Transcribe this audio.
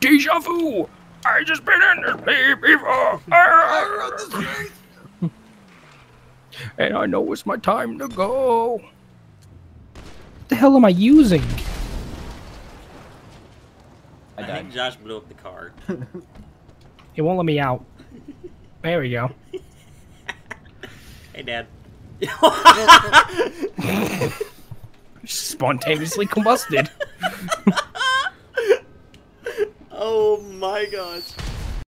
Deja vu! I just been in this place before! And I know it's my time to go. What the hell am I using? I I think. Josh blew up the car. It won't let me out. There we go. Hey, Dad. Spontaneously combusted. My gosh.